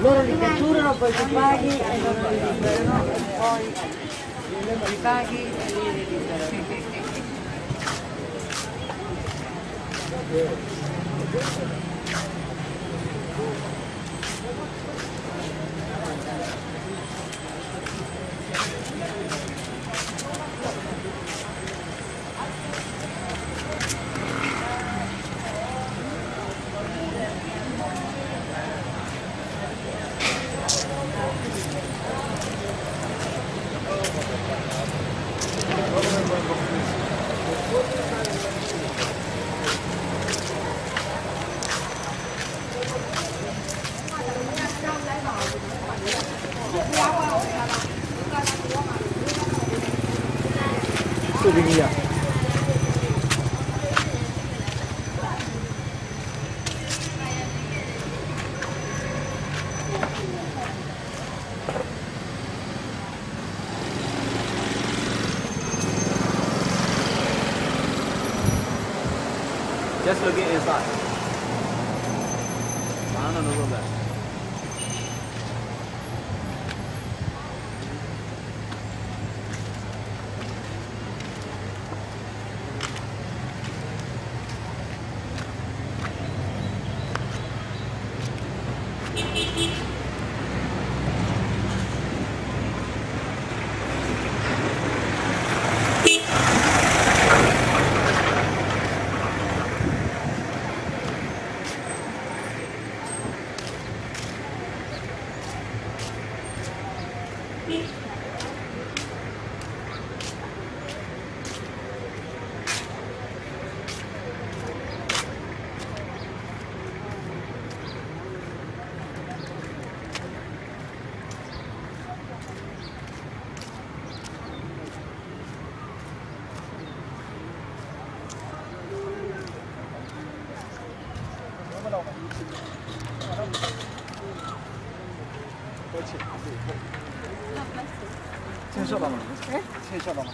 Loro li catturano, poi ti paghi e loro li liberano, e poi li paghi e li liberano. Just looking inside. I don't know that. 我请。问是签吗？签收到吗？